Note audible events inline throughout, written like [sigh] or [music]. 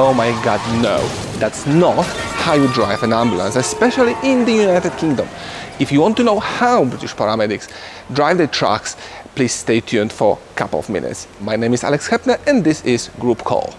Oh my god, no. That's not how you drive an ambulance, especially in the United Kingdom. If you want to know how British paramedics drive their trucks, please stay tuned for a couple of minutes. My name is Alex Hepner and this is Group Call.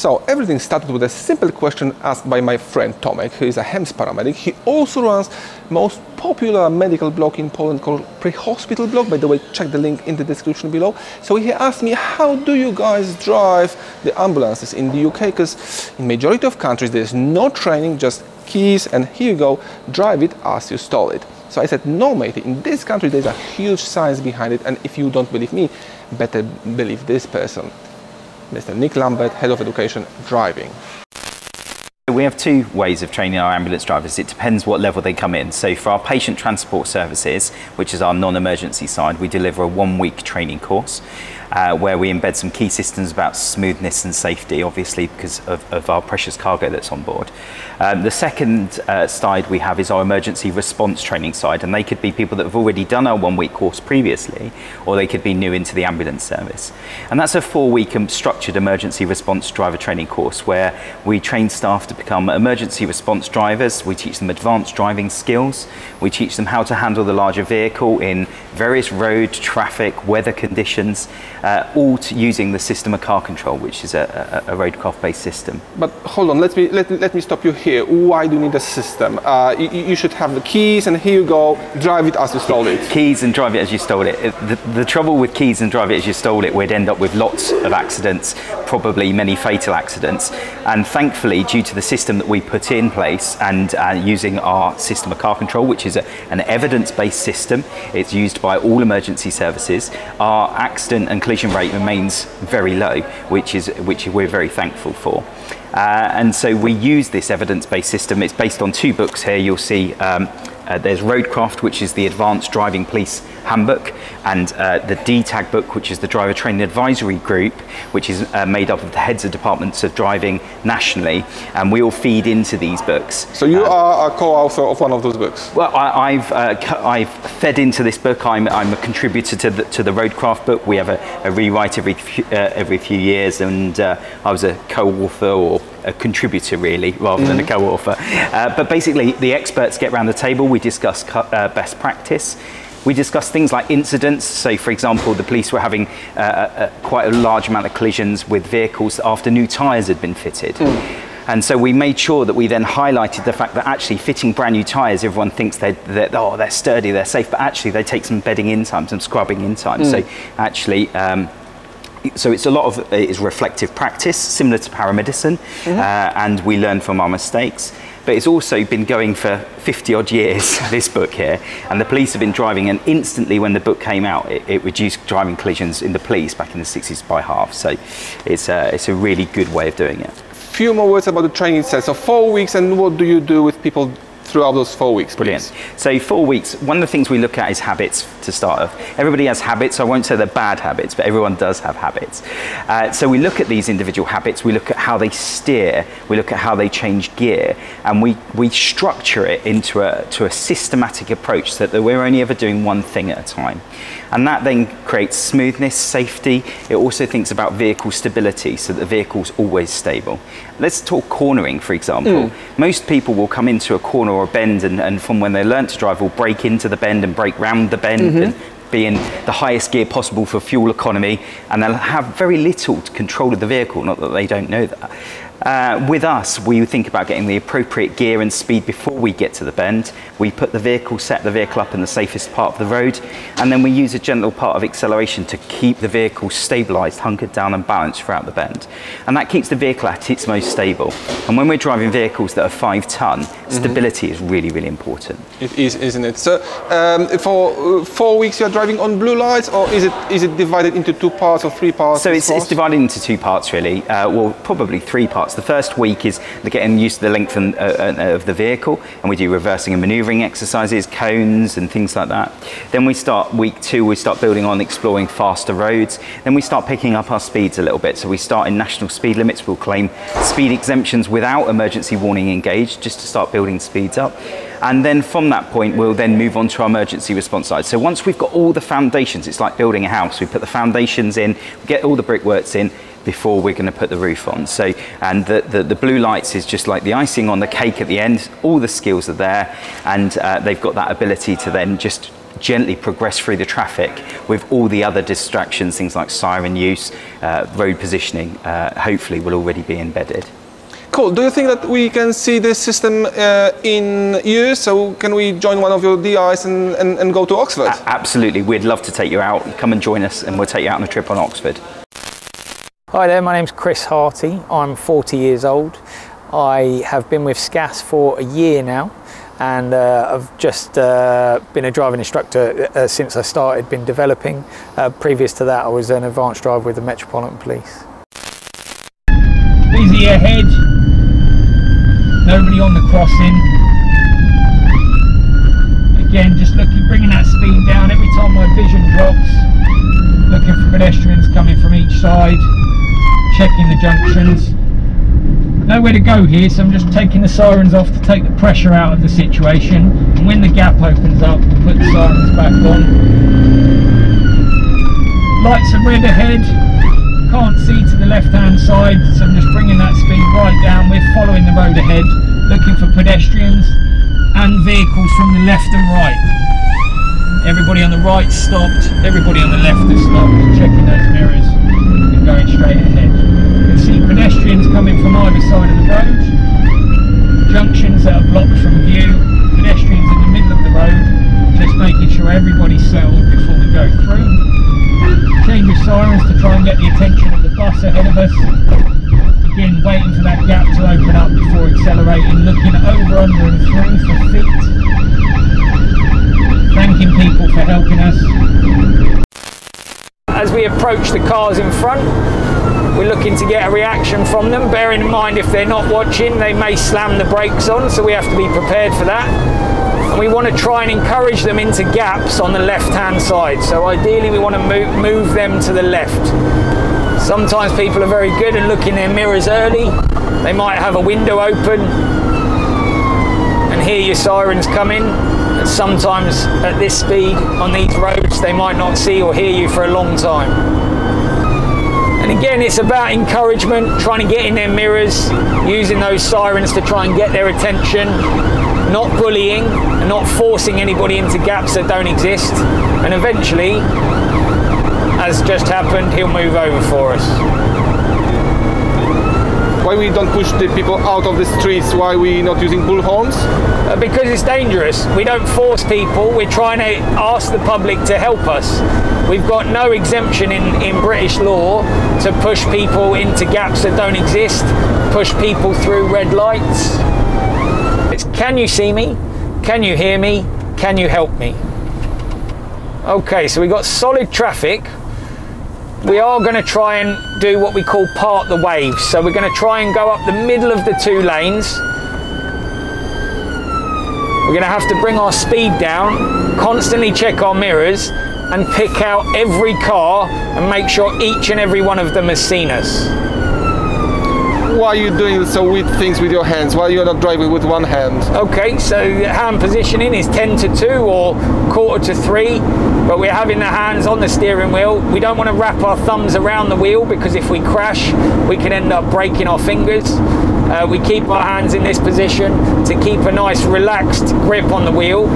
So everything started with a simple question asked by my friend Tomek, who is a HEMS paramedic. He also runs most popular medical blog in Poland called Pre-Hospital Blog. By the way, check the link in the description below. So he asked me, how do you guys drive the ambulances in the UK? Because in majority of countries there's no training, just keys and here you go, drive it as you stole it. So I said, no mate, in this country there's a huge science behind it and if you don't believe me, better believe this person. Mr. Nick Lambert, Head of Education, Driving. We have two ways of training our ambulance drivers. It depends what level they come in. So for our patient transport services, which is our non-emergency side, we deliver a one-week training course uh, where we embed some key systems about smoothness and safety, obviously because of, of our precious cargo that's on board. Um, the second uh, side we have is our emergency response training side, and they could be people that have already done our one week course previously, or they could be new into the ambulance service. And that's a four week structured emergency response driver training course where we train staff to become emergency response drivers, we teach them advanced driving skills, we teach them how to handle the larger vehicle in various road, traffic, weather conditions, uh, all using the system of car control, which is a, a, a roadcraft based system. But hold on, let me, let, let me stop you here here, why do you need a system? Uh, you, you, should have the keys and here you go, drive it as you stole it. Keys and drive it as you stole it. The, the trouble with keys and drive it as you stole it, we'd end up with lots of accidents, probably many fatal accidents. And thankfully, due to the system that we put in place and uh, using our system of car control, which is a, an evidence-based system, it's used by all emergency services, our accident and collision rate remains very low, which is which we're very thankful for. Uh, and so we use this evidence-based system. It's based on two books here. You'll see um, uh, there's Roadcraft, which is the Advanced Driving Police Handbook, and uh, the DTAG book, which is the Driver Training Advisory Group, which is uh, made up of the heads of departments of driving nationally, and we all feed into these books. So you um, are a co-author of one of those books? Well, I, have uh, I've fed into this book. I'm, I'm a contributor to the, to the Roadcraft book. We have a, a rewrite every few, uh, every few years, and uh, I was a co-author or a contributor really rather mm. than a mm-hmm. co-author. Uh, but basically the experts get around the table, we discuss uh, best practice, we discussed things like incidents. So, for example, the police were having uh, a, quite a large amount of collisions with vehicles after new tyres had been fitted. Mm. And so we made sure that we then highlighted the fact that actually fitting brand new tyres, everyone thinks they're, they're, oh, they're sturdy, they're safe, but actually they take some bedding in time, some scrubbing in time. Mm. So actually, um, so it's a lot of it is reflective practice, similar to paramedicine, mm-hmm. uh, and we learn from our mistakes. But it's also been going for 50 odd years, [laughs] this book here, and the police have been driving, and instantly when the book came out, it, it reduced driving collisions in the police back in the 60s by half. So it's a, it's a really good way of doing it. Few more words about the training itself. So four weeks, and what do you do with people throughout those four weeks, Brilliant. So four weeks, one of the things we look at is habits to start with. Everybody has habits. I won't say they're bad habits, but everyone does have habits. Uh, so we look at these individual habits. We look at how they steer. We look at how they change gear. And we, we structure it into a, to a systematic approach so that we're only ever doing one thing at a time. And that then creates smoothness, safety. It also thinks about vehicle stability so that the vehicle's always stable. Let's talk cornering, for example. Mm. Most people will come into a corner or a bend and, and from when they learn to drive will brake into the bend and brake round the bend mm -hmm. and be in the highest gear possible for fuel economy and they'll have very little control of the vehicle, not that they don't know that. Uh, with us, we think about getting the appropriate gear and speed before we get to the bend. We put the vehicle, set the vehicle up in the safest part of the road, and then we use a gentle part of acceleration to keep the vehicle stabilized, hunkered down and balanced throughout the bend. And that keeps the vehicle at its most stable. And when we're driving vehicles that are five ton, mm -hmm. stability is really, really important. It is, isn't it? So um, for uh, four weeks you're driving on blue lights, or is it is it divided into two parts or three parts? So it's, it's divided into two parts really. Uh, well, probably three parts parts. The first week is getting used to the length and, uh, uh, of the vehicle, and we do reversing and maneuvering exercises, cones, and things like that. Then we start week two, we start building on exploring faster roads. Then we start picking up our speeds a little bit. So we start in national speed limits. We'll claim speed exemptions without emergency warning engaged, just to start building speeds up. And then from that point, we'll then move on to our emergency response side. So once we've got all the foundations, it's like building a house. We put the foundations in, get all the brickworks in, before we're going to put the roof on. So, and the, the, the, blue lights is just like the icing on the cake at the end. All the skills are there, and uh, they've got that ability to then just gently progress through the traffic with all the other distractions, things like siren use, uh, road positioning, uh, hopefully will already be embedded. Cool. Do you think that we can see this system uh, in use? So can we join one of your DIs and, and, and go to Oxford? A absolutely. We'd love to take you out. Come and join us and we'll take you out on a trip on Oxford. Hi there, my name's Chris Harty. I'm 40 years old. I have been with SCAS for a year now and uh, I've just uh, been a driving instructor uh, since I started, been developing. Uh, previous to that I was an advanced driver with the Metropolitan Police. Busy ahead, nobody on the crossing. Again, just looking, bringing that speed down every time my vision drops. Looking for pedestrians coming from each side, checking the junctions. Nowhere to go here so I'm just taking the sirens off to take the pressure out of the situation. And when the gap opens up we'll put the sirens back on. Lights are red ahead. Can't see to the left hand side so I'm just bringing that speed right down. We're following the road ahead looking for pedestrians and vehicles from the left and right. Everybody on the right stopped. Everybody on the left has stopped checking those mirrors going straight ahead. You can see pedestrians coming from either side of the road, junctions that are blocked from view, pedestrians in the middle of the road, just making sure everybody's settled before we go through. Change of sirens to try and get the attention of the bus ahead of us. Again, waiting for that gap to open up before accelerating, looking over, under and through for feet. Thanking people for helping us. As we approach the cars in front, we're looking to get a reaction from them, bearing in mind if they're not watching, they may slam the brakes on, so we have to be prepared for that. And we want to try and encourage them into gaps on the left-hand side. So ideally we want to move, move them to the left. Sometimes people are very good at looking in their mirrors early. They might have a window open and hear your sirens coming. Sometimes at this speed on these roads, they might not see or hear you for a long time. And again, it's about encouragement, trying to get in their mirrors, using those sirens to try and get their attention, not bullying and not forcing anybody into gaps that don't exist. And eventually, as just happened, he'll move over for us why we don't push the people out of the streets, why we not using bullhorns? Uh, because it's dangerous. We don't force people, we're trying to ask the public to help us. We've got no exemption in, in British law to push people into gaps that don't exist, push people through red lights. It's can you see me? Can you hear me? Can you help me? Okay, so we've got solid traffic we are going to try and do what we call part the waves. So we're going to try and go up the middle of the two lanes. We're going to have to bring our speed down, constantly check our mirrors and pick out every car and make sure each and every one of them has seen us why are you doing so weird things with your hands? Why are you not driving with one hand? Okay, so hand positioning is 10 to 2 or quarter to 3, but we're having the hands on the steering wheel. We don't want to wrap our thumbs around the wheel because if we crash, we can end up breaking our fingers. Uh, we keep our hands in this position to keep a nice relaxed grip on the wheel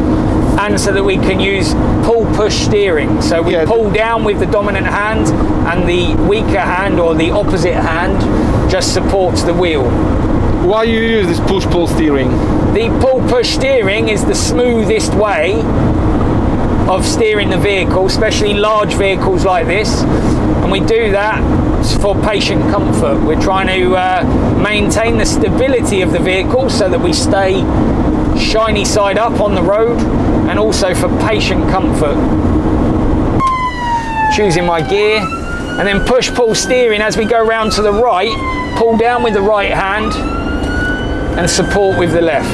and so that we can use pull push steering. So we yeah. pull down with the dominant hand and the weaker hand or the opposite hand just supports the wheel. Why do you use this push pull steering? The pull push steering is the smoothest way of steering the vehicle, especially large vehicles like this. And we do that for patient comfort. We're trying to uh, maintain the stability of the vehicle so that we stay shiny side up on the road and also for patient comfort. Choosing my gear and then push pull steering as we go round to the right, pull down with the right hand and support with the left.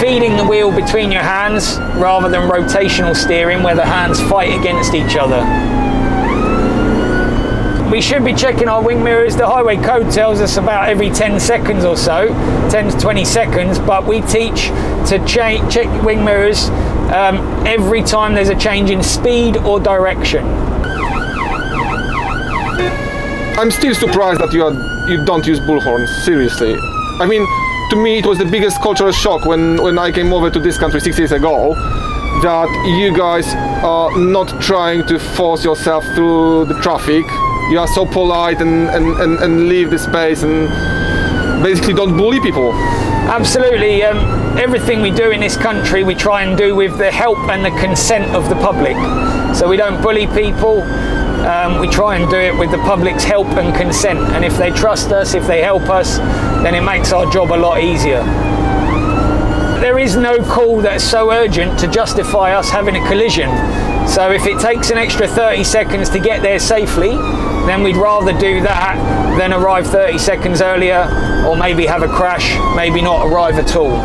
Feeding the wheel between your hands rather than rotational steering where the hands fight against each other. We should be checking our wing mirrors. The highway code tells us about every 10 seconds or so, 10 to 20 seconds, but we teach to cha- check wing mirrors um, every time there's a change in speed or direction. I'm still surprised that you are you don't use bullhorns. Seriously, I mean, to me it was the biggest cultural shock when when I came over to this country six years ago that you guys are not trying to force yourself through the traffic. You are so polite and and, and, and leave the space and basically don't bully people. Absolutely. Um, everything we do in this country, we try and do with the help and the consent of the public. So we don't bully people. Um, we try and do it with the public's help and consent. And if they trust us, if they help us, then it makes our job a lot easier. There is no call that's so urgent to justify us having a collision. So if it takes an extra 30 seconds to get there safely, then we'd rather do that than arrive 30 seconds earlier or maybe have a crash, maybe not arrive at all.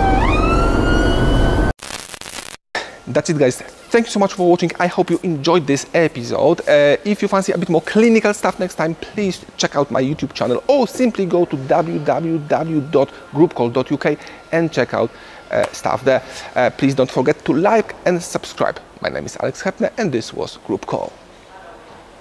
That's it guys. Thank you so much for watching. I hope you enjoyed this episode. Uh, if you fancy a bit more clinical stuff next time, please check out my YouTube channel or simply go to www.groupcall.uk and check out stuff there. Uh, please don't forget to like and subscribe. My name is Alex Hepner and this was Group Call.